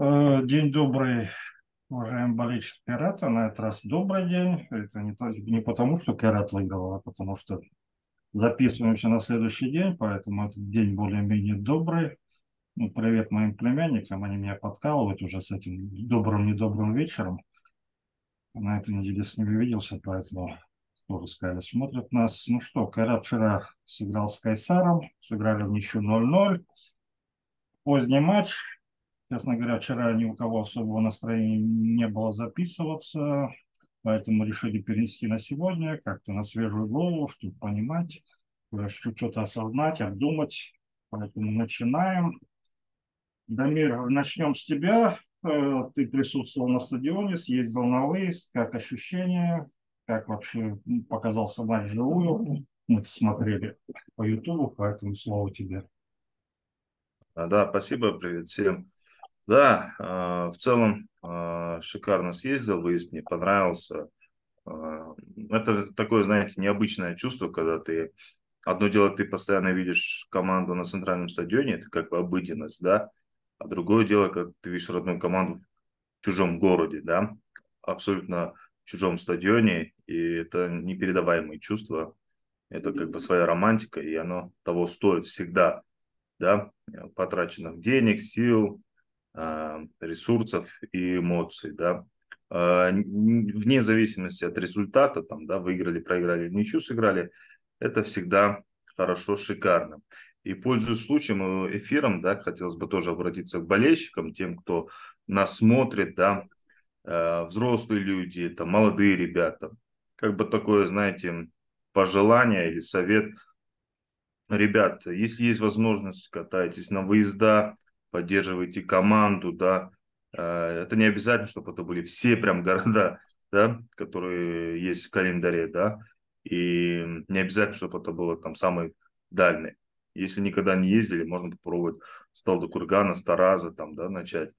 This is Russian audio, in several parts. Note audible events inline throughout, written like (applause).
Э, день добрый, уважаемый болельщик Пирата. На этот раз добрый день. Это не, не потому, что Пират выиграл, а потому что записываемся на следующий день, поэтому этот день более-менее добрый. Ну, привет моим племянникам, они меня подкалывают уже с этим добрым-недобрым вечером. На этой неделе с ними виделся, поэтому тоже сказали, смотрят нас. Ну что, Кайрат вчера сыграл с Кайсаром, сыграли в ничью 0-0. Поздний матч, Честно говоря, вчера ни у кого особого настроения не было записываться, поэтому решили перенести на сегодня, как-то на свежую голову, чтобы понимать, что-то осознать, обдумать. Поэтому начинаем. Дамир, начнем с тебя. Э, ты присутствовал на стадионе, съездил на выезд. Как ощущения? Как вообще показался матч живую? Мы смотрели по Ютубу, поэтому слово тебе. Да, спасибо, привет всем. Да, а, в целом а, шикарно съездил, выезд мне понравился. А, это такое, знаете, необычное чувство, когда ты... Одно дело, ты постоянно видишь команду на центральном стадионе, это как бы обыденность, да, а другое дело, когда ты видишь родную команду в чужом городе, да, абсолютно в чужом стадионе, и это непередаваемые чувства, это как бы своя романтика, и оно того стоит всегда, да, потраченных денег, сил, ресурсов и эмоций, да, а, вне зависимости от результата, там, да, выиграли, проиграли, ничью сыграли, это всегда хорошо, шикарно. И пользуясь случаем э, эфиром, да, хотелось бы тоже обратиться к болельщикам, тем, кто нас смотрит, да, а, взрослые люди, там, молодые ребята, как бы такое, знаете, пожелание или совет, ребят, если есть возможность, катайтесь на выезда, поддерживаете команду, да, э, это не обязательно, чтобы это были все прям города, (laughs) да, которые есть в календаре, да, и не обязательно, чтобы это было там самый дальний. Если никогда не ездили, можно попробовать с Талдыкургана, с Тараза там, да, начать.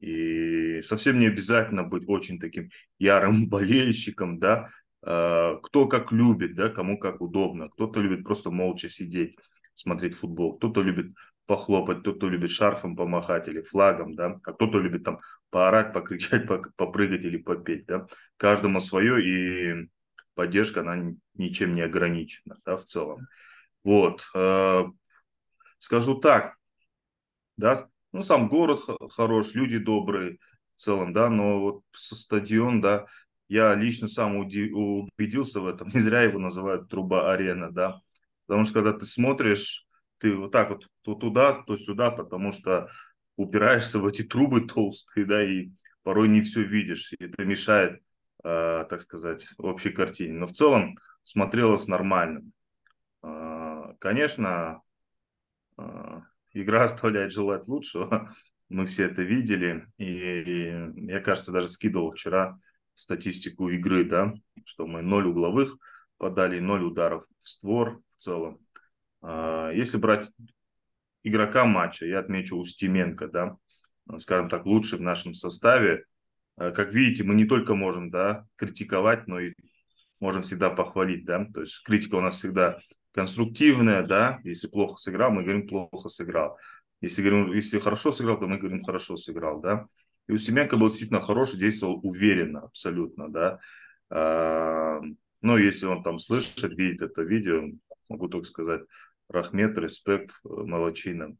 И совсем не обязательно быть очень таким ярым (laughs) болельщиком, да, э, кто как любит, да, кому как удобно. Кто-то любит просто молча сидеть, смотреть футбол, кто-то любит похлопать, кто-то любит шарфом помахать или флагом, да, а кто-то любит там поорать, покричать, попрыгать или попеть, да. Каждому свое, и поддержка, она ничем не ограничена, да, в целом. Вот. Э, скажу так, да, ну, сам город хорош, люди добрые в целом, да, но вот стадион, да, я лично сам убедился в этом, (laughs) не зря его называют труба-арена, да, потому что когда ты смотришь ты вот так вот то туда, то сюда, потому что упираешься в эти трубы толстые, да, и порой не все видишь, и это мешает, э, так сказать, общей картине. Но в целом смотрелось нормально. Э, конечно, э, игра (laughs) оставляет желать лучшего, мы все это видели, и, и я, кажется, даже скидывал вчера статистику игры, да, что мы ноль угловых подали, ноль ударов в створ в целом. А, если брать игрока матча, я отмечу Устименко, да, скажем так, лучший в нашем составе. А, как видите, мы не только можем, да, критиковать, но и можем всегда похвалить, да, то есть критика у нас всегда конструктивная, да, если плохо сыграл, мы говорим, плохо сыграл. Если говорим, если хорошо сыграл, то мы говорим, хорошо сыграл, да. И Устименко был действительно хороший, действовал уверенно, абсолютно, да. А, но если он там слышит, видит это видео, могу только сказать, Рахмет, респект, э, молочина.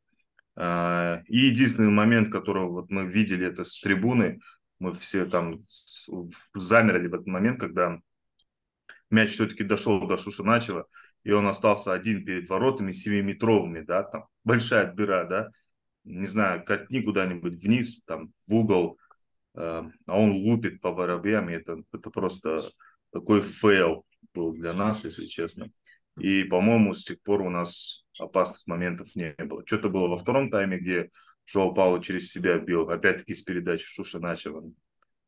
А, и единственный момент, который вот мы видели это с трибуны, мы все там замерли в этот момент, когда мяч все-таки дошел до Шушеначева, и он остался один перед воротами 7-метровыми, да, там большая дыра, да, не знаю, катни куда-нибудь вниз, там, в угол, э, а он лупит по воробьям, и это, это просто такой fail был для нас, если честно. И, по-моему, с тех пор у нас опасных моментов не было. Что-то было во втором тайме, где Жоу Пауло через себя бил, опять-таки с передачи Шушиначева.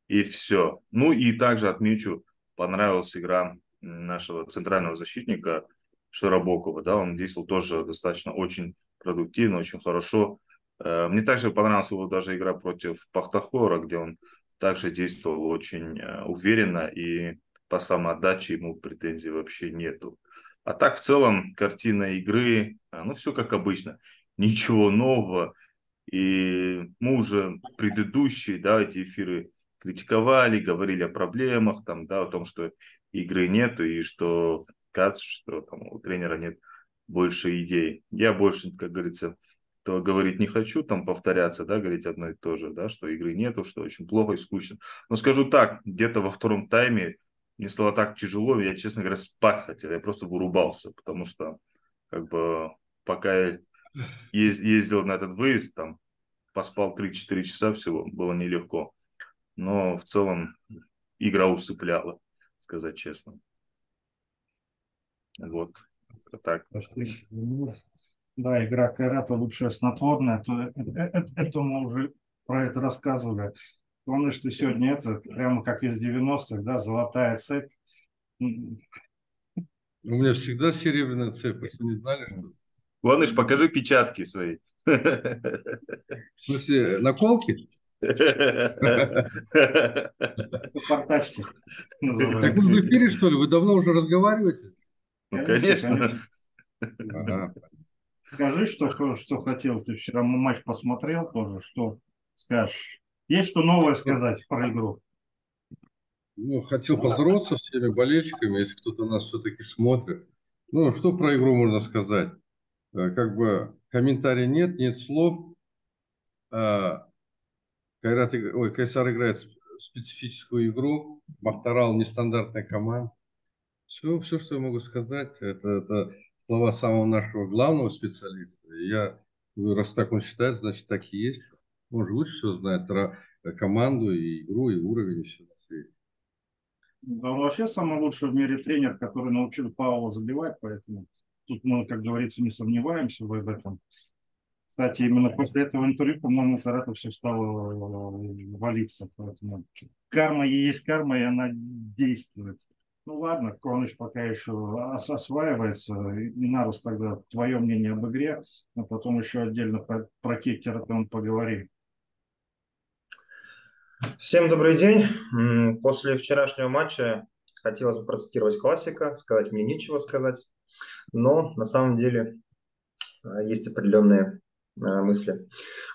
И все. Ну и также отмечу, понравилась игра нашего центрального защитника Широбокова. Да, он действовал тоже достаточно очень продуктивно, очень хорошо. Э, мне также понравилась его даже игра против Пахтахора, где он также действовал очень э, уверенно и по самоотдаче ему претензий вообще нету. А так, в целом, картина игры, а, ну, все как обычно. Ничего нового. И мы уже предыдущие, да, эти эфиры критиковали, говорили о проблемах, там, да, о том, что игры нету и что кажется, что там, у тренера нет больше идей. Я больше, как говорится, то говорить не хочу, там повторяться, да, говорить одно и то же, да, что игры нету, что очень плохо и скучно. Но скажу так, где-то во втором тайме мне стало так тяжело, я, честно говоря, спать хотел, я просто вырубался, потому что, как бы, пока я ездил на этот выезд, там, поспал 3-4 часа всего, было нелегко. Но в целом игра усыпляла, сказать честно. Вот, так. Да, игра Кайрата лучшая снотворная. То, это, это, это мы уже про это рассказывали. Помнишь, ты сегодня это, прямо как из 90-х, да, золотая цепь. У меня всегда серебряная цепь, что не знали, что Ладно, покажи печатки свои. В смысле, наколки? Портачки. Так вы в эфире, что ли? Вы давно уже разговариваете? Ну, конечно. Скажи, что, что хотел. Ты вчера матч посмотрел тоже. Что скажешь? Есть что новое сказать про игру? Ну, хотел поздороваться с всеми болельщиками, если кто-то нас все-таки смотрит. Ну, что про игру можно сказать? Э, как бы комментариев нет, нет слов. А, Кайрат, ой, Кайсар играет специфическую игру, Махтарал нестандартная команда. Все, все, что я могу сказать, это, это слова самого нашего главного специалиста. Я, раз так он считает, значит так и есть. Он же лучше всего знает команду, и игру, и уровень, и все на свете. Он вообще самый лучший в мире тренер, который научил Павла забивать, поэтому Тут мы, как говорится, не сомневаемся в этом. Кстати, именно после этого интервью, по-моему, Саратов все стало э, валиться. Поэтому карма есть карма, и она действует. Ну ладно, Коныш пока еще осваивается. Нарус тогда твое мнение об игре, но потом еще отдельно про, про кикера он поговорим. Всем добрый день. После вчерашнего матча хотелось бы процитировать классика, сказать мне нечего сказать но на самом деле а, есть определенные а, мысли.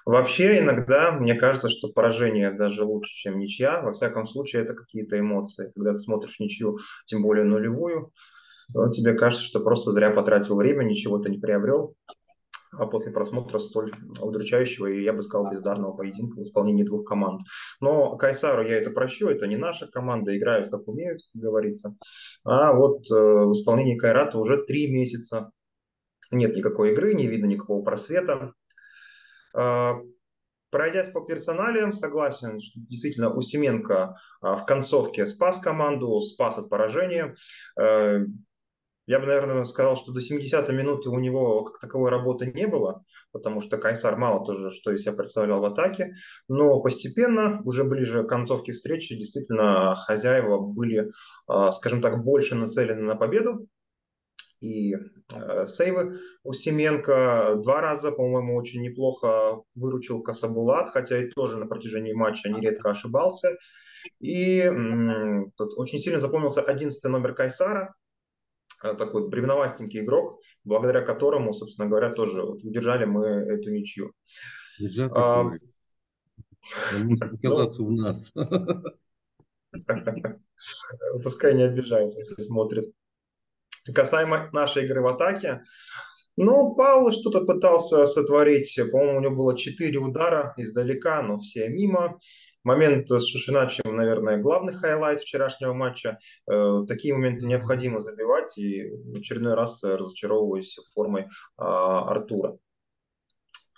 Вообще, иногда мне кажется, что поражение даже лучше, чем ничья. Во всяком случае, это какие-то эмоции. Когда ты смотришь ничью, тем более нулевую, тебе кажется, что просто зря потратил время, ничего ты не приобрел. А после просмотра столь удручающего и, я бы сказал, бездарного поединка в исполнении двух команд. Но Кайсару я это прощу, это не наша команда, играют как умеют, как говорится. А вот э, в исполнении Кайрата уже три месяца нет никакой игры, не видно никакого просвета. Э, Пройдясь по персоналиям, согласен, что действительно Устименко в концовке спас команду, спас от поражения. Я бы, наверное, сказал, что до 70-й минуты у него как таковой работы не было, потому что Кайсар мало тоже, что из себя представлял в атаке. Но постепенно, уже ближе к концовке встречи, действительно хозяева были, а, скажем так, больше нацелены на победу. И э, сейвы у Семенко два раза, по-моему, очень неплохо выручил Касабулат, хотя и тоже на протяжении матча нередко ошибался. И тут очень сильно запомнился 11 номер Кайсара, такой бревновастенький игрок, благодаря которому, собственно говоря, тоже вот, удержали мы эту ничью. Нельзя а, может оказаться у нас. (laughs) Пускай не обижается, если смотрит. Касаемо нашей игры в атаке, ну, Пауло что-то пытался сотворить. По-моему, у него было 4 удара издалека, но все мимо. Момент с Шушеначевым, наверное, главный highlight вчерашнего матча. Э, такие моменты необходимо забивать, и в очередной раз разочаровываюсь формой а, Артура.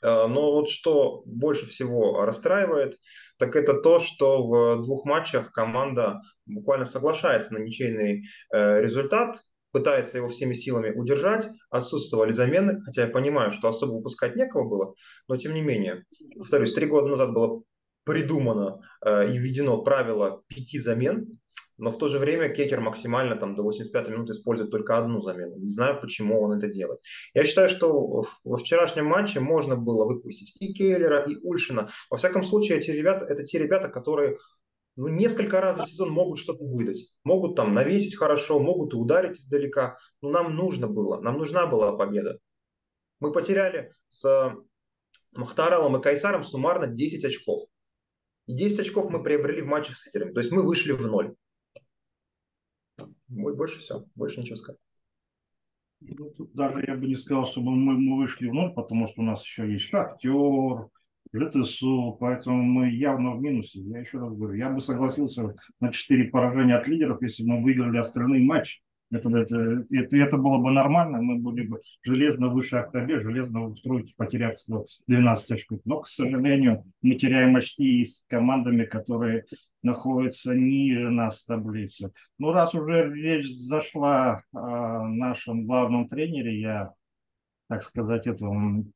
Э, но вот что больше всего расстраивает, так это то, что в двух матчах команда буквально соглашается на ничейный э, результат, пытается его всеми силами удержать, отсутствовали замены, хотя я понимаю, что особо выпускать некого было, но тем не менее, повторюсь, три года назад было придумано э, и введено правило пяти замен, но в то же время Кекер максимально там до 85 минут использует только одну замену. Не знаю, почему он это делает. Я считаю, что во вчерашнем матче можно было выпустить и Келлера, и Ульшина. Во всяком случае, эти ребята, это те ребята, которые ну, несколько раз за сезон могут что-то выдать. Могут там навесить хорошо, могут и ударить издалека. Но нам нужно было, нам нужна была победа. Мы потеряли с Махтаралом и Кайсаром суммарно 10 очков. И 10 очков мы приобрели в матчах с лидерами. То есть мы вышли в ноль. Больше все, больше ничего сказать. Ну, тут даже я бы не сказал, чтобы мы, мы вышли в ноль, потому что у нас еще есть Шахтер, ЖТСУ, поэтому мы явно в минусе. Я еще раз говорю, я бы согласился на 4 поражения от лидеров, если бы мы выиграли остальные матчи. Это, это, это, это было бы нормально, мы были бы железно выше Октября, железно в тройке, потеряв 12 очков. Но, к сожалению, мы теряем очки с командами, которые находятся ниже нас в таблице. Ну, раз уже речь зашла о нашем главном тренере, я так сказать, это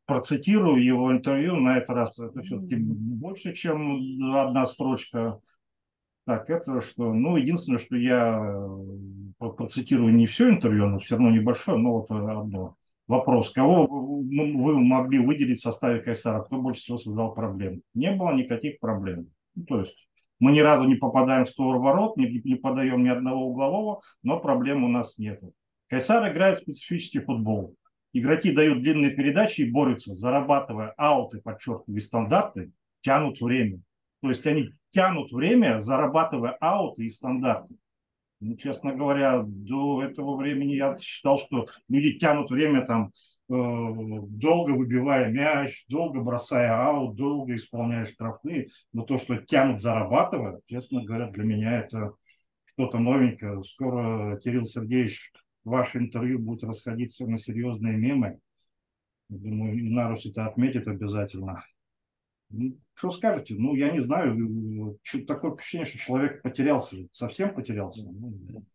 процитирую его интервью, на этот раз это все-таки больше, чем одна строчка так, это что, ну, единственное, что я э, процитирую не все интервью, но все равно небольшое, но вот одно. Вопрос, кого вы могли выделить в составе Кайсара, кто больше всего создал проблем? Не было никаких проблем. Ну, то есть мы ни разу не попадаем в створ ворот, не, не подаем ни одного углового, но проблем у нас нет. Кайсар играет специфический футбол. Игроки дают длинные передачи и борются, зарабатывая ауты, подчеркиваю, стандарты, тянут время. То есть они тянут время, зарабатывая ауты и стандарты. Ну, честно говоря, до этого времени я считал, что люди тянут время там, э, долго выбивая мяч, долго бросая аут, долго исполняя штрафные. Но то, что тянут зарабатывая, честно говоря, для меня это что-то новенькое. Скоро, Кирилл Сергеевич, ваше интервью будет расходиться на серьезные мемы. Думаю, Инарус это отметит обязательно. Ну, что скажете? Ну, я не знаю. Такое впечатление, что человек потерялся, совсем потерялся. Ну,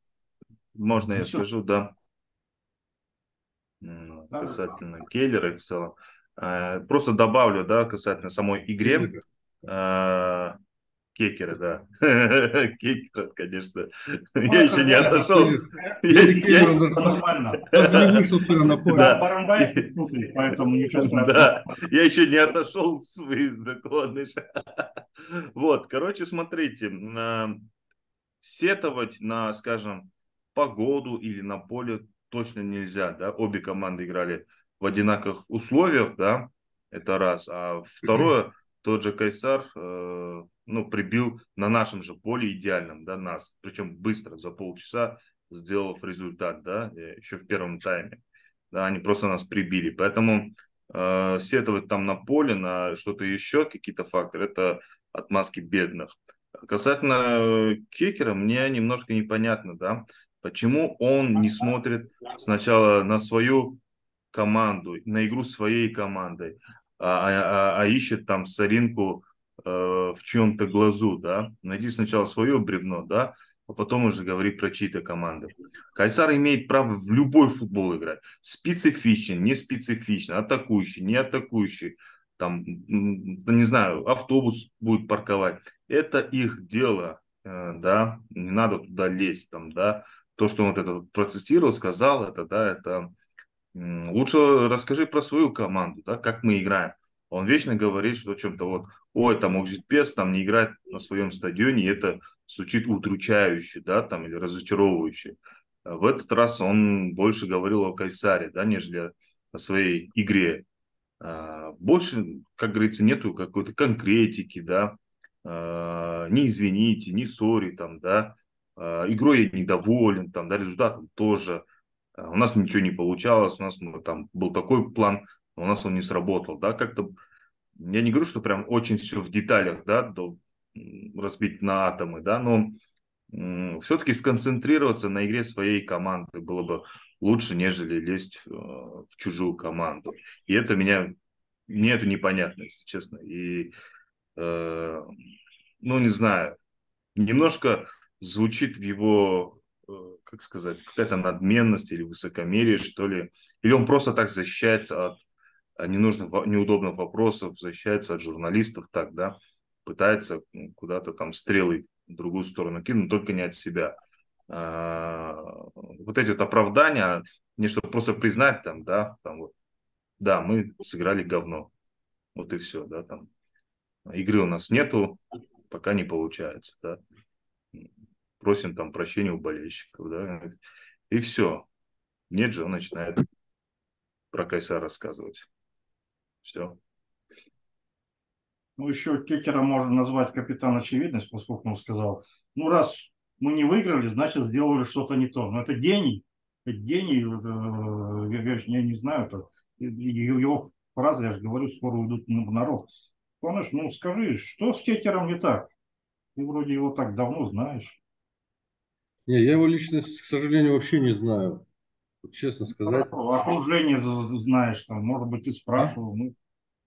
Можно я все. скажу, да. да. Касательно Келлера и в целом. Э, просто добавлю, да, касательно самой игре. Кекера, да. (laughs) Кекера, конечно. Ну, я еще не отошел. (laughs) Я еще не отошел с выезда, Вот, короче, смотрите, сетовать на, скажем, погоду или на поле точно нельзя, да, обе команды играли в одинаковых условиях, да, это раз, а второе, тот же Кайсар, э, ну, прибил на нашем же поле идеальном, да, нас, причем быстро, за полчаса, сделав результат, да, еще в первом тайме, да, они просто нас прибили, поэтому э, сетовать там на поле, на что-то еще, какие-то факторы, это отмазки бедных. Касательно Кикера, мне немножко непонятно, да, почему он не смотрит сначала на свою команду, на игру своей командой, а, а, а, а ищет там соринку э, в чем-то глазу, да. Найди сначала свое бревно, да, а потом уже говори про чьи-то команды. Кайсар имеет право в любой футбол играть. Специфичен, не специфичен, атакующий, не атакующий. Там, не знаю, автобус будет парковать. Это их дело, э, да, не надо туда лезть, там, да. То, что он вот это процитировал, сказал, это, да, это Лучше расскажи про свою команду, да, как мы играем. Он вечно говорит, что о чем-то вот, ой, там Окжитпец там не играет на своем стадионе, и это звучит удручающе, да, там, или разочаровывающе. А в этот раз он больше говорил о Кайсаре, да, нежели о своей игре. А, больше, как говорится, нету какой-то конкретики, да, а, не извините, не сори, там, да, игрой я недоволен, там, да, результатом тоже – у нас ничего не получалось, у нас ну, там был такой план, но у нас он не сработал, да, как-то, я не говорю, что прям очень все в деталях, да, до, разбить на атомы, да, но все-таки сконцентрироваться на игре своей команды было бы лучше, нежели лезть э, в чужую команду. И это меня, мне это непонятно, если честно. И, э, ну, не знаю, немножко звучит в его как сказать, какая-то надменность или высокомерие, что ли. Или он просто так защищается от ненужных, неудобных вопросов, защищается от журналистов так, да, пытается куда-то там стрелы в другую сторону кинуть, но только не от себя. А, вот эти вот оправдания, не чтобы просто признать там, да, там вот, да, мы сыграли говно. Вот и все, да, там. Игры у нас нету, пока не получается, да просим там прощения у болельщиков, да, и все. Нет же, он начинает про Кайса рассказывать. Все. Ну, еще Кекера можно назвать капитан очевидность, поскольку он сказал, ну, раз мы не выиграли, значит, сделали что-то не то. Но это гений. Это гений, это, я не знаю, это, его фразы, я же говорю, скоро уйдут в народ. Помнишь, ну скажи, что с Кекером не так? Ты вроде его так давно знаешь. Не, я его лично, к сожалению, вообще не знаю. Честно сказать. Окружение знаешь, там, может быть, ты спрашивал. Ну,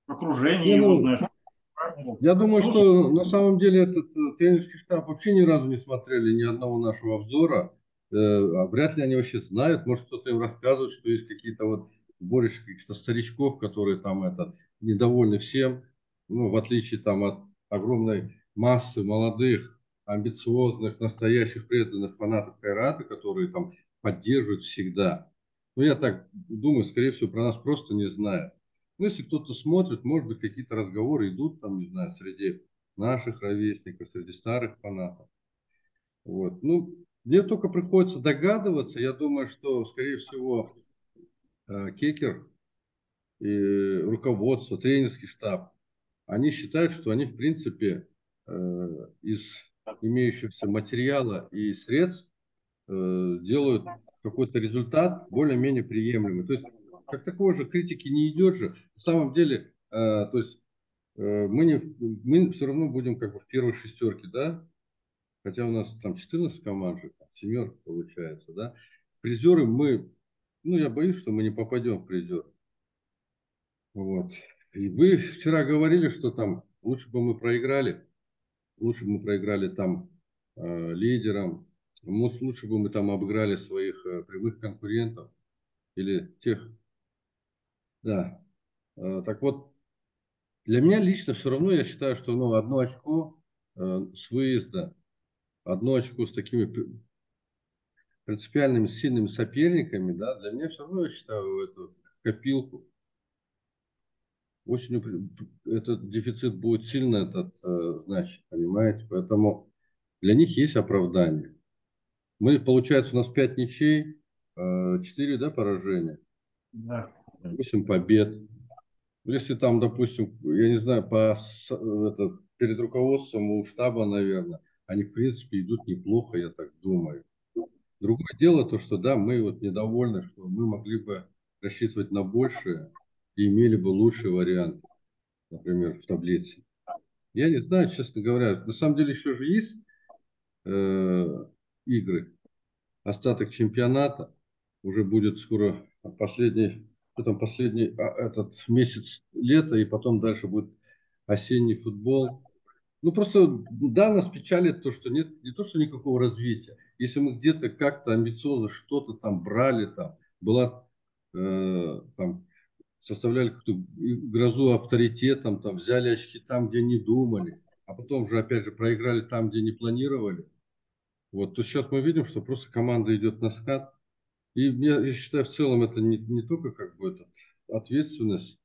окружение не, его ну, знаешь. Я думаю, что на самом деле этот э, тренерский штаб вообще ни разу не смотрели ни одного нашего обзора. Э, а вряд ли они вообще знают. Может, кто-то им рассказывает, что есть какие-то вот сборище каких-то старичков, которые там этот, недовольны всем. Ну, в отличие там от огромной массы молодых, амбициозных, настоящих преданных фанатов Кайрата, которые там поддерживают всегда. Ну, я так думаю, скорее всего, про нас просто не знают. Ну, если кто-то смотрит, может быть, какие-то разговоры идут там, не знаю, среди наших ровесников, среди старых фанатов. Вот. Ну, мне только приходится догадываться. Я думаю, что, скорее всего, э, Кекер и руководство, тренерский штаб, они считают, что они, в принципе, э, из имеющегося материала и средств э, делают какой-то результат более-менее приемлемый. То есть как такого же критики не идет же. На самом деле, э, то есть э, мы, не, мы все равно будем как бы в первой шестерке, да, хотя у нас там 14 команд же, там, семерка получается, да. В призеры мы, ну я боюсь, что мы не попадем в призер. Вот. И вы вчера говорили, что там лучше бы мы проиграли, лучше бы мы проиграли там э, лидерам, лучше бы мы там обыграли своих э, прямых конкурентов или тех, да. Э, так вот, для меня лично все равно я считаю, что ну, одно очко э, с выезда, одно очко с такими принципиальными сильными соперниками, да, для меня все равно я считаю эту копилку. Очень этот дефицит будет сильно этот, э, значит, понимаете, поэтому для них есть оправдание. Мы, получается, у нас 5 ничей, 4 да, поражения. Да. 8 побед. Если там, допустим, я не знаю, по, это, перед руководством у штаба, наверное, они, в принципе, идут неплохо, я так думаю. Другое дело то, что да, мы вот недовольны, что мы могли бы рассчитывать на большее и имели бы лучший вариант, например, в таблице. Я не знаю, честно говоря. На самом деле еще же есть э, игры. Остаток чемпионата. Уже будет скоро последний потом последний а, этот месяц лета, и потом дальше будет осенний футбол. Ну, просто, да, нас печалит то, что нет, не то, что никакого развития. Если мы где-то как-то амбициозно что-то там брали, там, была, э, там, составляли какую-то грозу авторитетом, там, взяли очки там, где не думали, а потом же, опять же, проиграли там, где не планировали. Вот, то сейчас мы видим, что просто команда идет на скат, и я, я считаю, в целом это не, не только как бы этот, ответственность,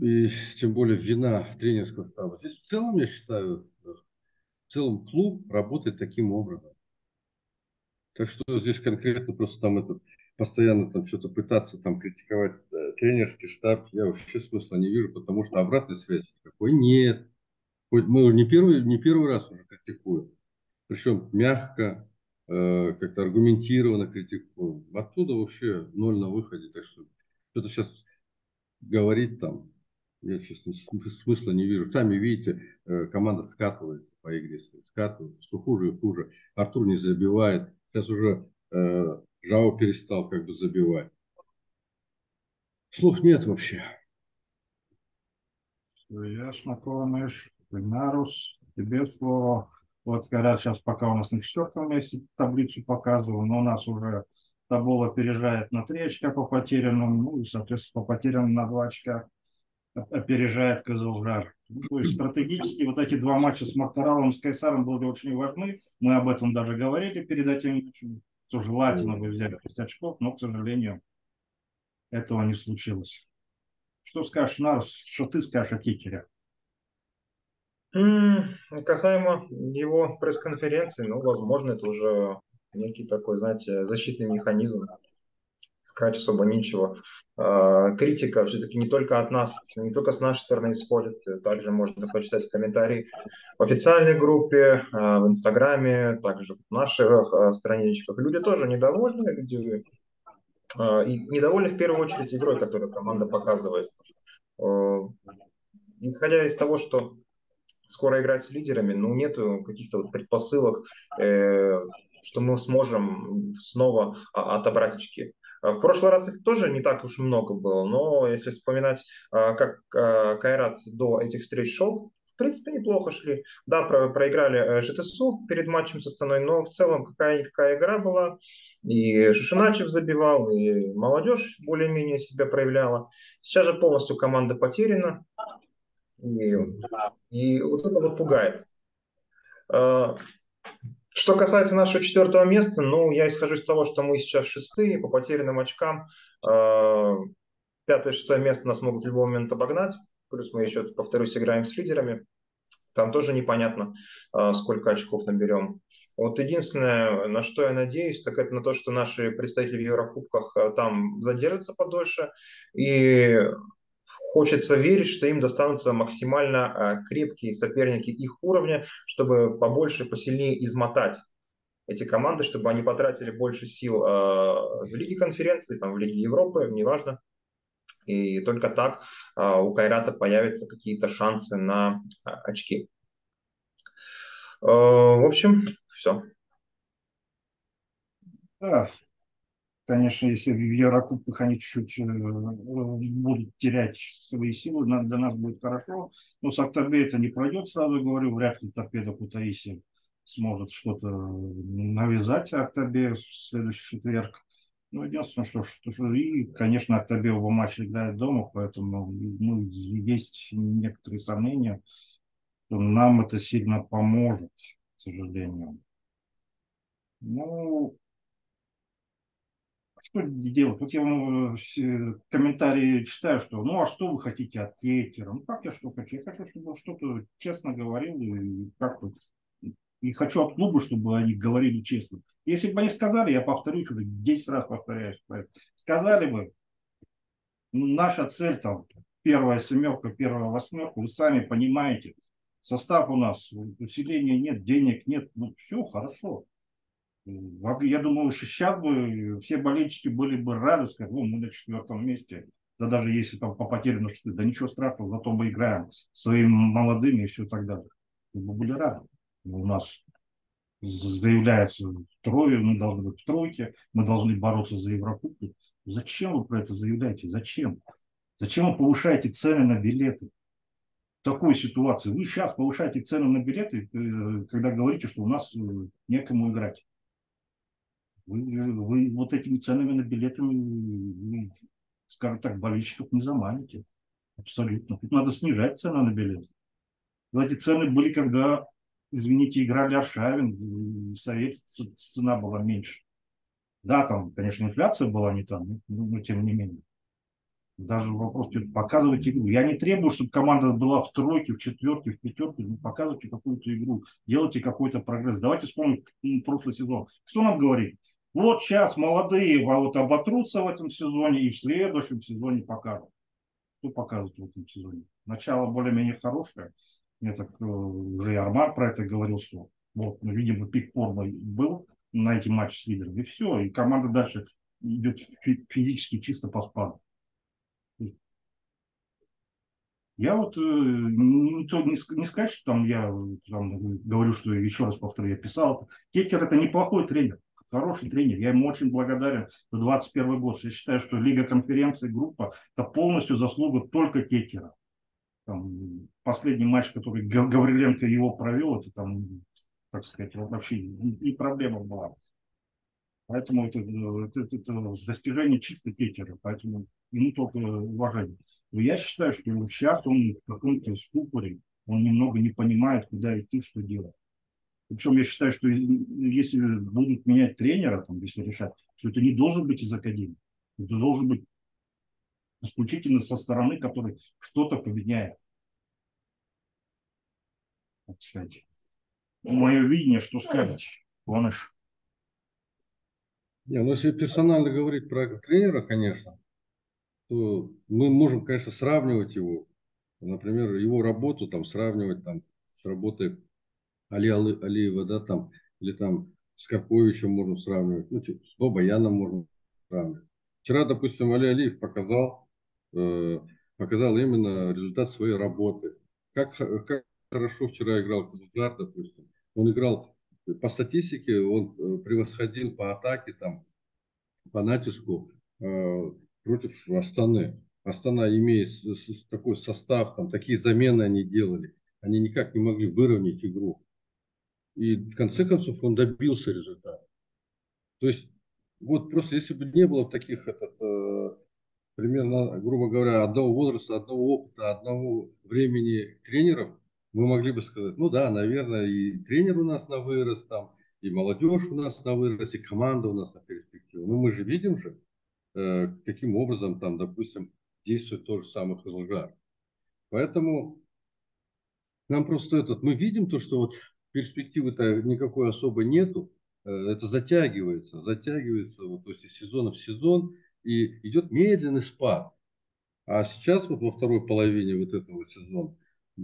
и тем более вина тренерского штаба. Здесь в целом, я считаю, в целом клуб работает таким образом. Так что здесь конкретно просто там этот, постоянно там что-то пытаться там критиковать э, тренерский штаб, я вообще смысла не вижу, потому что обратной связи никакой нет. Хоть мы не первый, не первый раз уже критикуем. Причем мягко, Э, как-то аргументированно критикуем. Оттуда вообще ноль на выходе. Так что что-то сейчас говорить там, я, честно, смысла не вижу. Сами видите, э, команда скатывается по игре, скатывается, все хуже и хуже. Артур не забивает. Сейчас уже э, Жао перестал как бы забивать. Слов нет вообще. Ясно, Коныш. Нарус, тебе слово. Вот говорят, сейчас пока у нас на четвертом месте таблицу показываю, но у нас уже Табола опережает на 3 очка по потерянным, ну и, соответственно, по потерянным на 2 очка опережает Козылжар. Ну, то есть стратегически вот эти два матча с Мактаралом, с Кайсаром были очень важны. Мы об этом даже говорили перед этим матчем, что желательно бы взять 5 очков, но, к сожалению, этого не случилось. Что скажешь, Нарс, что ты скажешь о кикере? Касаемо его пресс-конференции, ну, возможно, это уже некий такой, знаете, защитный механизм. Сказать особо нечего. А, критика все-таки не только от нас, не только с нашей стороны исходит, также можно почитать комментарии в официальной группе, а, в Инстаграме, также в наших а, страничках. Люди тоже недовольны, люди и недовольны в первую очередь игрой, которую команда показывает. Исходя из того, что скоро играть с лидерами, ну, нету каких-то вот предпосылок, э, что мы сможем снова отобрать очки. А в прошлый раз их тоже не так уж много было, но если вспоминать, а, как а, Кайрат до этих встреч шел, в принципе, неплохо шли. Да, про, проиграли ЖТСУ перед матчем с Астаной, но в целом какая-никакая игра была. И Шишиначев забивал, и молодежь более-менее себя проявляла. Сейчас же полностью команда потеряна. И, и вот это вот пугает. Что касается нашего четвертого места, ну, я исхожу из того, что мы сейчас шестые по потерянным очкам. А, пятое, шестое место нас могут в любой момент обогнать. Плюс мы еще, повторюсь, играем с лидерами. Там тоже непонятно, а, сколько очков наберем. Вот единственное, на что я надеюсь, так это на то, что наши представители в Еврокубках а, там задержатся подольше. И Хочется верить, что им достанутся максимально а, крепкие соперники их уровня, чтобы побольше, посильнее измотать эти команды, чтобы они потратили больше сил а, в Лиге конференции, там, в Лиге Европы, неважно. И только так а, у Кайрата появятся какие-то шансы на очки. В общем, все. Конечно, если в Еврокубках они чуть-чуть э, будут терять свои силы, для нас будет хорошо. Но с Актобе это не пройдет, сразу говорю, вряд ли торпеда Кутаиси сможет что-то навязать Актобе в следующий четверг. Ну, единственное, что, что, что и, конечно, Актобе оба матча играет дома, поэтому ну, есть некоторые сомнения, что нам это сильно поможет, к сожалению. Ну, что делать? Вот я вам э, комментарии читаю, что ну а что вы хотите от Кетера? Ну как я что хочу? Я хочу, чтобы он что-то честно говорил и как-то и хочу от клуба, чтобы они говорили честно. Если бы они сказали, я повторюсь уже 10 раз повторяюсь, сказали бы, наша цель там первая семерка, первая восьмерка, вы сами понимаете, состав у нас, усиления нет, денег нет, ну все хорошо. Я думаю, что сейчас бы все болельщики были бы рады сказать, ну, мы на четвертом месте. Да даже если там по потерянным что да ничего страшного, зато мы играем своими молодыми и все так далее. Мы бы были рады. У нас заявляется трое, мы должны быть в тройке, мы должны бороться за Еврокубки. Зачем вы про это заявляете? Зачем? Зачем вы повышаете цены на билеты? В такой ситуации. Вы сейчас повышаете цены на билеты, э, когда говорите, что у нас э, некому играть. Вы, вы вот этими ценами на билеты, вы, скажем так, болельщиков не заманите. Абсолютно. Тут надо снижать цены на билет. Вот эти цены были, когда, извините, играли Аршавин, в Совете цена была меньше. Да, там, конечно, инфляция была не там, но, но тем не менее. Даже вопрос, показывайте игру. Я не требую, чтобы команда была в тройке, в четверке, в пятерке. Ну, показывайте какую-то игру, делайте какой-то прогресс. Давайте вспомним прошлый сезон. Что нам говорит? Вот сейчас молодые вот оботрутся в этом сезоне и в следующем сезоне покажут. Что показывают в этом сезоне? Начало более-менее хорошее. Мне так э, уже и Армар про это говорил, что вот, ну, видимо, пик формы был на эти матчи с лидером. И все, и команда дальше идет физически чисто по спаду. Я вот э, не, не, не сказать, что там я там, говорю, что еще раз повторю, я писал. Кетер это неплохой тренер хороший тренер. Я ему очень благодарен за 21 год. Я считаю, что Лига конференции, группа, это полностью заслуга только Кекера. Там, последний матч, который Гавриленко его провел, это там, так сказать, вообще не проблема была. Поэтому это, это, это, достижение чисто Кетера, поэтому ему только уважение. Но я считаю, что сейчас он в каком-то ступоре, он немного не понимает, куда идти, что делать. Причем я считаю, что если будут менять тренера, там, если решать, что это не должен быть из академии. Это должен быть исключительно со стороны, который что-то поменяет. Так сказать. Мое видение, что скажете, Куаныш. Не, ну если персонально говорить про тренера, конечно, то мы можем, конечно, сравнивать его, например, его работу там сравнивать там с работой Али Алиева, да, там, или там с Карповичем можно сравнивать, ну, типа, с Бабаяном можно сравнивать. Вчера, допустим, Али Алиев показал, э, показал именно результат своей работы. Как, как хорошо вчера играл Казуджар, допустим. Он играл по статистике, он э, превосходил по атаке, там, по натиску э, против Астаны. Астана, имея такой состав, там, такие замены они делали, они никак не могли выровнять игру. И в конце концов он добился результата. То есть, вот просто если бы не было таких, этот, э, примерно, грубо говоря, одного возраста, одного опыта, одного времени тренеров, мы могли бы сказать, ну да, наверное, и тренер у нас на вырост, там, и молодежь у нас на вырост, и команда у нас на перспективу. Но мы же видим же, э, каким образом там, допустим, действует тот же самый Хазлгар. Поэтому нам просто этот, мы видим то, что вот перспективы-то никакой особо нету, э, это затягивается, затягивается вот, то есть из сезона в сезон, и идет медленный спад. А сейчас вот во второй половине вот этого сезона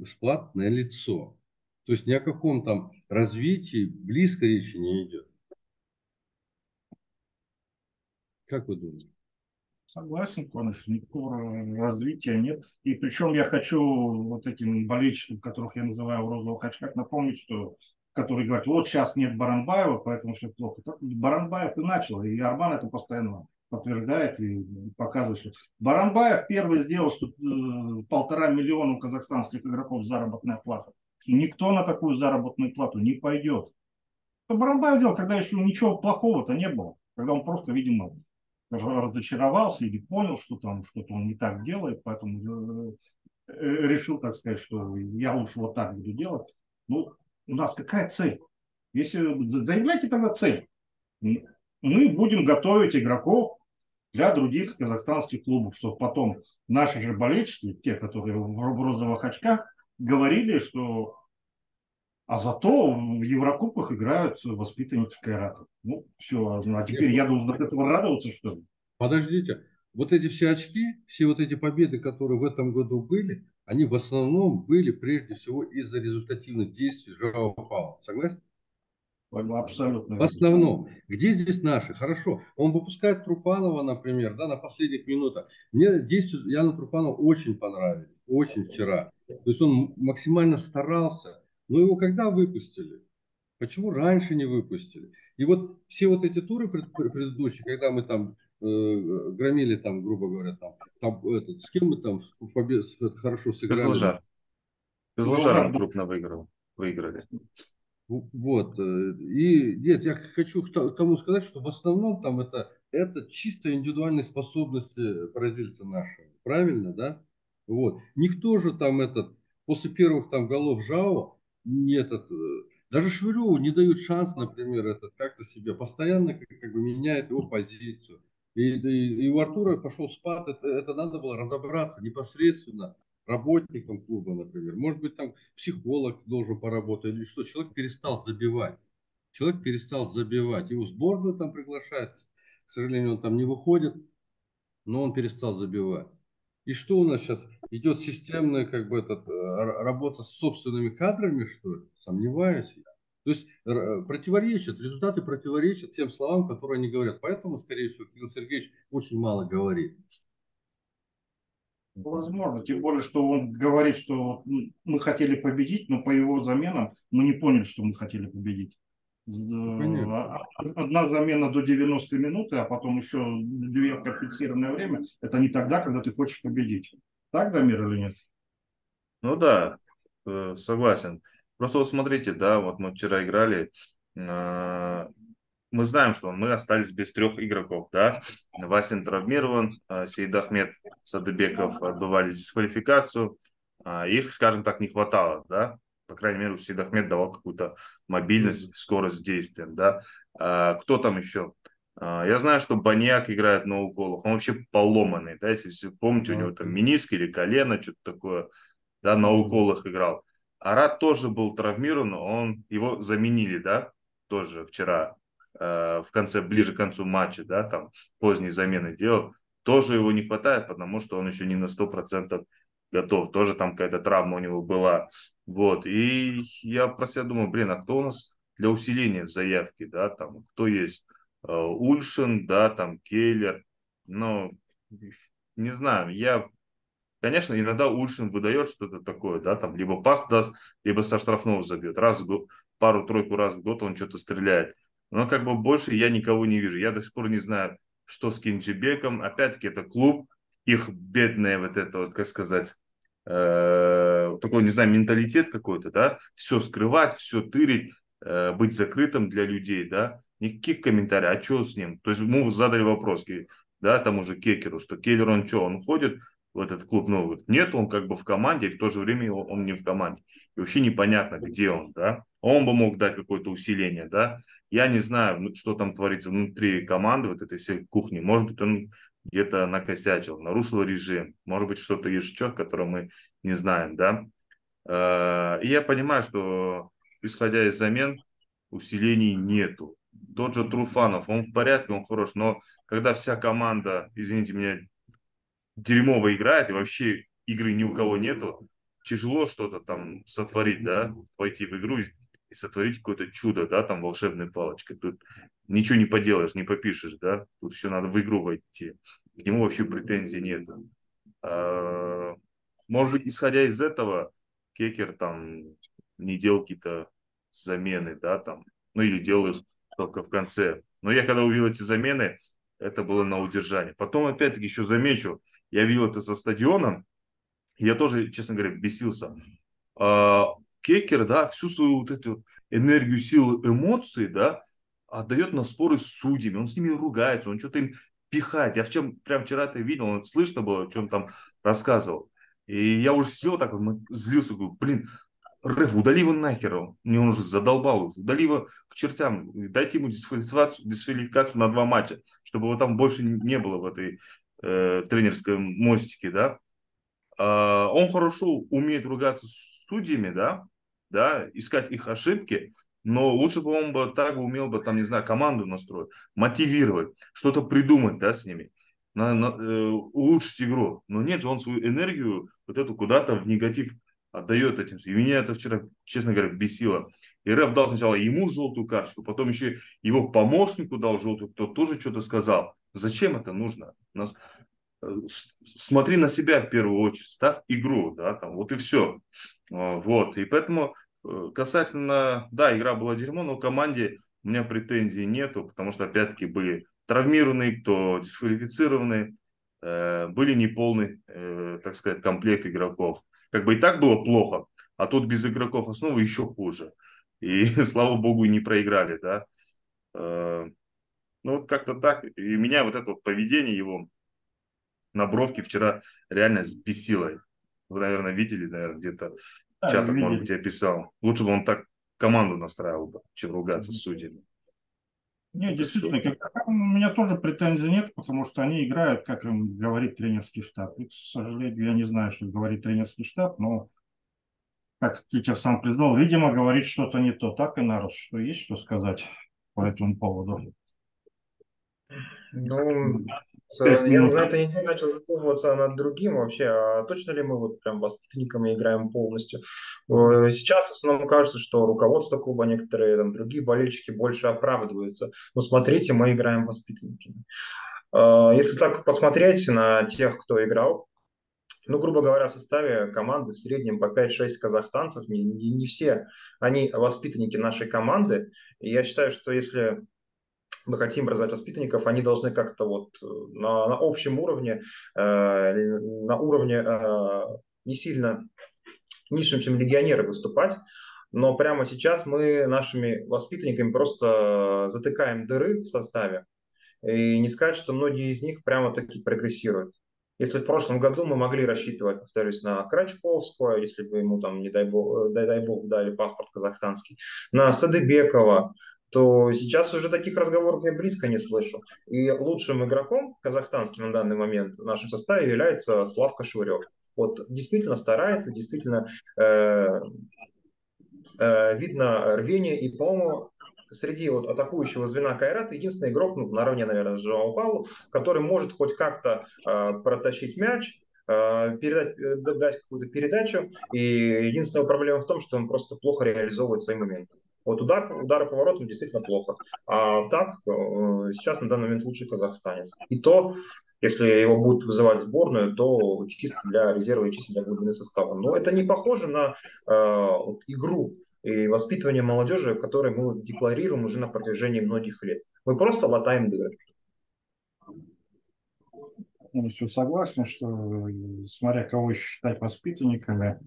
спад на лицо. То есть ни о каком там развитии близко речи не идет. Как вы думаете? Согласен, конечно, никакого развития нет. И причем я хочу вот этим болельщикам, которых я называю в розовых очках, напомнить, что которые говорят, вот сейчас нет Баранбаева, поэтому все плохо. Так Баранбаев и начал, и Арман это постоянно подтверждает и показывает, что Баранбаев первый сделал, что э, полтора миллиона у казахстанских игроков заработная плата. Что никто на такую заработную плату не пойдет. Это Баранбаев делал, когда еще ничего плохого-то не было. Когда он просто, видимо, разочаровался или понял, что там что-то он не так делает, поэтому э, решил, так сказать, что я лучше вот так буду делать. Ну, у нас какая цель? Если заявляйте тогда цель. Мы будем готовить игроков для других казахстанских клубов, чтобы потом наши же болельщики, те, которые в розовых очках, говорили, что а зато в Еврокубках играют воспитанники Кайрата. Ну, все, а теперь я должен от этого радоваться, что ли? Подождите, вот эти все очки, все вот эти победы, которые в этом году были, они в основном были прежде всего из-за результативных действий Жао Паула. Согласен? Абсолютно. В основном. Где здесь наши? Хорошо. Он выпускает Труфанова, например, да, на последних минутах. Мне действия Яна Труфанова очень понравились. Очень вчера. То есть он максимально старался но его когда выпустили? Почему раньше не выпустили? И вот все вот эти туры предыдущие, когда мы там э, громили там, грубо говоря, там, там этот, с кем мы там побед, хорошо сыграли? Безлжар. Безлжар крупно выиграл, выиграли. Вот. Э, и нет, я хочу к тому сказать, что в основном там это, это чисто индивидуальные способности бразильца нашего. Правильно, да? Вот. Никто же там этот, после первых там голов Жао, нет, это, даже Швыреву не дают шанс, например, этот как-то себе постоянно как, как бы меняет его позицию. И, и, и у Артура пошел спад, это, это надо было разобраться непосредственно работникам клуба, например. Может быть, там психолог должен поработать или что. Человек перестал забивать. Человек перестал забивать. Его сборную там приглашают. К сожалению, он там не выходит, но он перестал забивать. И что у нас сейчас идет системная как бы этот, э, работа с собственными кадрами, что ли? Сомневаюсь я. То есть противоречат, результаты противоречат тем словам, которые они говорят. Поэтому, скорее всего, Кирилл Сергеевич очень мало говорит. Возможно, тем более, что он говорит, что мы хотели победить, но по его заменам мы не поняли, что мы хотели победить. Понятно. Одна замена до 90 минуты, а потом еще две компенсированное время. Это не тогда, когда ты хочешь победить. Так, Дамир, или нет? Ну да, э, согласен. Просто вот смотрите, да, вот мы вчера играли, э, мы знаем, что мы остались без трех игроков, да. Васин травмирован, э, Сейд Ахмед, Садыбеков отбывали дисквалификацию. Их, скажем так, не хватало, да по крайней мере, Усид Ахмед давал какую-то мобильность, скорость действия, да. А, кто там еще? А, я знаю, что Баньяк играет на уколах, он вообще поломанный, да, если вы помните, у него там миниск или колено, что-то такое, да, на уколах играл. Арат тоже был травмирован, он, его заменили, да, тоже вчера. э, в конце, ближе к концу матча, да, там поздние замены делал, тоже его не хватает, потому что он еще не на 100% готов. Тоже там какая-то травма у него была. Вот. И я про себя думаю, блин, а кто у нас для усиления в заявке, да, там, кто есть? Э, Ульшин, да, там, Кейлер. Но, не знаю, я Конечно, иногда Ульшин выдает что-то такое, да, там либо пас даст, либо со штрафного забьет. Раз в год, пару-тройку раз в год он что-то стреляет. Но как бы больше я никого не вижу. Я до сих пор не знаю, что с Кинджибеком. Опять-таки это клуб, их бедная вот это вот, как сказать, э, такой, не знаю, менталитет какой-то, да, все скрывать, все тырить, э, быть закрытым для людей, да, никаких комментариев, а что с ним? То есть ему задали вопрос, да, тому же Кекеру, что Келлер, он что, он ходит в этот клуб, ну, нет, он как бы в команде, и в то же время он не в команде. И вообще непонятно, где он, да. Он бы мог дать какое-то усиление, да. Я не знаю, ну, что там творится внутри команды, вот этой всей кухни. Может быть, он где-то накосячил, нарушил режим. Может быть, что-то еще, которое мы не знаем, да. Э, и я понимаю, что, исходя из замен, усилений нету. Тот же Труфанов, он в порядке, он хорош, но когда вся команда, извините меня, дерьмово играет, и вообще игры ни у кого нету, тяжело что-то там сотворить, да, пойти в игру сотворить какое-то чудо, да, там волшебной палочкой. Тут ничего не поделаешь, не попишешь, да, тут еще надо в игру войти. К нему вообще претензий нет. А, может быть, исходя из этого, Кекер там не делал какие-то замены, да, там, ну или делал их только в конце. Но я когда увидел эти замены, это было на удержание. Потом, опять-таки, еще замечу, я видел это со стадионом, я тоже, честно говоря, бесился. А, Кекер, да, всю свою вот эту энергию, силу, эмоции, да, отдает на споры с судьями, он с ними ругается, он что-то им пихает. Я в чем, прям вчера это видел, он слышно было, о чем там рассказывал. И я уже сидел так, злился, говорю, блин, Реф, удали его нахер, мне он уже задолбал, удали его к чертям, дайте ему дисквалификацию, дисквалификацию на два матча, чтобы его там больше не было в этой э, тренерской мостике, да. Э, он хорошо умеет ругаться с судьями, да, да, искать их ошибки, но лучше бы он бы так умел бы, там, не знаю, команду настроить, мотивировать, что-то придумать, да, с ними, на, на, э, улучшить игру. Но нет же, он свою энергию вот эту куда-то в негатив отдает этим. И меня это вчера, честно говоря, бесило. И Реф дал сначала ему желтую карточку, потом еще его помощнику дал желтую, кто тоже что-то сказал. Зачем это нужно? Смотри на себя в первую очередь, ставь игру, да, там, вот и все. А, вот, и поэтому э, касательно, да, игра была дерьмо, но команде у меня претензий нету, потому что, опять-таки, были травмированные, кто дисквалифицированные, Э, были неполный, э, так сказать, комплект игроков. Как бы и так было плохо, а тут без игроков основы еще хуже. И, (laughs) слава богу, не проиграли, да. Ну, вот как-то так. И меня вот это вот поведение его на бровке вчера реально сбесило. Вы, наверное, видели, наверное, где-то в чатах, видели. может быть, я писал. Лучше бы он так команду настраивал бы, чем ругаться с судьями. Не, действительно, как, у меня тоже претензий нет, потому что они играют, как им говорит тренерский штаб. И, к сожалению, я не знаю, что говорит тренерский штаб, но, как Китер сам признал, видимо, говорит что-то не то. Так и народ, что есть что сказать по этому поводу. Ну, я за этой неделе начал задумываться над другим вообще, а точно ли мы вот прям воспитанниками играем полностью? Э, сейчас в основном кажется, что руководство клуба, некоторые там другие болельщики больше оправдываются. Ну, смотрите, мы играем воспитанниками. Э, если так посмотреть на тех, кто играл, ну, грубо говоря, в составе команды в среднем по 5-6 казахстанцев, не, не, не все они воспитанники нашей команды. И я считаю, что если мы хотим развивать воспитанников, они должны как-то вот э, на, на общем уровне, э, на уровне э, не сильно низшим, чем легионеры выступать. Но прямо сейчас мы нашими воспитанниками просто затыкаем дыры в составе. И не сказать, что многие из них прямо таки прогрессируют. Если в прошлом году мы могли рассчитывать, повторюсь, на Крачковского, если бы ему там, не дай бог, дай, дай бог, дали паспорт казахстанский, на Садыбекова, то сейчас уже таких разговоров я близко не слышу. И лучшим игроком казахстанским на данный момент в нашем составе является Славка Шурев. Вот действительно старается, действительно э, э, видно рвение и, по-моему, среди вот атакующего звена Кайрата единственный игрок, ну, наравне, наверное, с Жоао Паулу, который может хоть как-то э, протащить мяч, э, передать, э, дать какую-то передачу. И единственная проблема в том, что он просто плохо реализовывает свои моменты. Вот удар, удары поворотом действительно плохо. А так, э, сейчас на данный момент лучший казахстанец. И то, если его будут вызывать в сборную, то чисто для резерва и чисто для глубины состава. Но это не похоже на э, вот, игру и воспитывание молодежи, которое мы декларируем уже на протяжении многих лет. Мы просто латаем дыры. Полностью согласен, что смотря кого считать воспитанниками,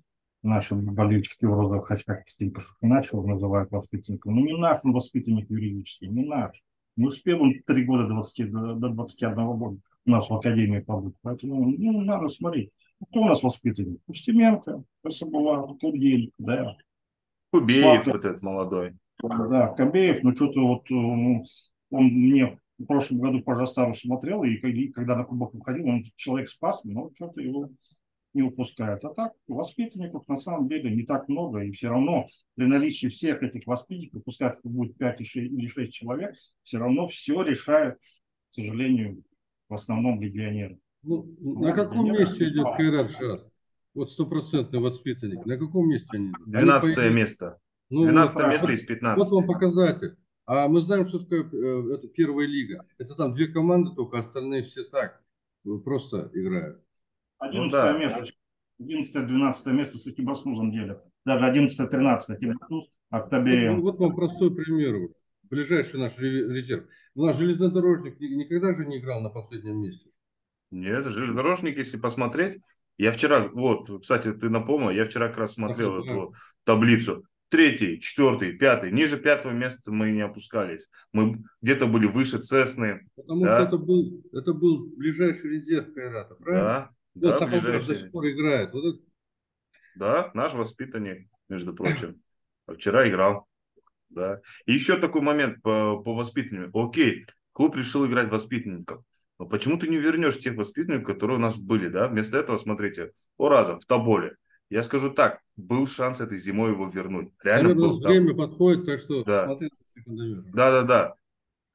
наши болельщики в розовых очках частенько начал называют воспитанником. Ну, не наш он воспитанник юридический, не наш. Не успел он три года 20, до, до 21 года у нас в Академии побыть. Поэтому ну, надо смотреть. Кто у нас воспитанник? Устеменко, Кособова, Кудельник, да. Кубеев Славка. вот этот молодой. Да, Кобеев, ну что-то вот ну, он мне в прошлом году по Жастару смотрел, и когда на кубок выходил, он человек спас, но что-то его не упускают. А так воспитанников на самом деле не так много, и все равно при наличии всех этих воспитанников, пускай это будет 5 или 6 человек, все равно все решают, к сожалению, в основном легионеры. Ну, на каком месте идет Кайрат Шах? Вот стопроцентный воспитанник. На каком месте они? 12 они место. Ну, 12 вот, место из 15. Вот вам показатель. А мы знаем, что такое э, это первая лига. Это там две команды только, остальные все так. Просто играют. 11 ну, да. место. 11-12 место с Экибаснузом делят. Даже 11-13 Экибаснуз, Октябрь. Вот, вот вам простой пример. Ближайший наш резерв. У нас железнодорожник никогда же не играл на последнем месте. Нет, железнодорожник, если посмотреть, я вчера, вот, кстати, ты напомнил, я вчера как раз смотрел Ах, эту да. таблицу. Третий, четвертый, пятый. Ниже пятого места мы не опускались. Мы где-то были выше Цесны. Потому да? что это был, это был ближайший резерв Кайрата, правильно? Да, вот да, Сахалков до сих пор играет. Вот это... Да, наш воспитанник, между прочим. Вчера играл. Да. И еще такой момент по, по воспитанию. Окей, клуб решил играть воспитанников. Но почему ты не вернешь тех воспитанников, которые у нас были, да? Вместо этого, смотрите, Ораза в Тоболе. Я скажу так, был шанс этой зимой его вернуть. Реально Наверное, был. Время да. подходит, так что да. смотрите Да, да, да.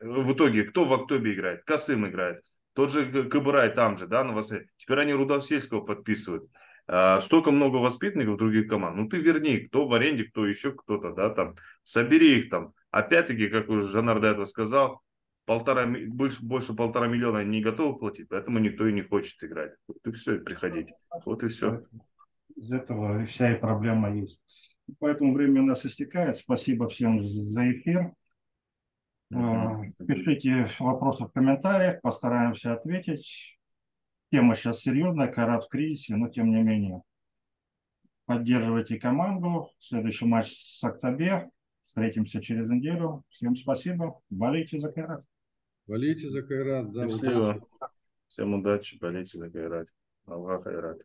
В итоге, кто в Октобе играет? Касым играет. Тот же Кабырай там же, да, Новоселье. Теперь они Рудовсельского подписывают. А, столько много воспитанников других команд. Ну ты верни, кто в аренде, кто еще кто-то, да, там. Собери их там. Опять-таки, как уже Жанар до этого сказал, полтора, больше, больше полтора миллиона не готовы платить, поэтому никто и не хочет играть. Вот и все, и приходить. Вот и все. Из этого вся и проблема есть. Поэтому время у нас истекает. Спасибо всем за эфир. Э, пишите вопросы в комментариях, постараемся ответить. Тема сейчас серьезная, Карат в кризисе, но тем не менее. Поддерживайте команду. Следующий матч с Актобе. Встретимся через неделю. Всем спасибо. Болейте за Кайрат. Болейте за Кайрат. Да, Счастливо. Всем удачи. Болейте за Кайрат. Аллах Кайрат.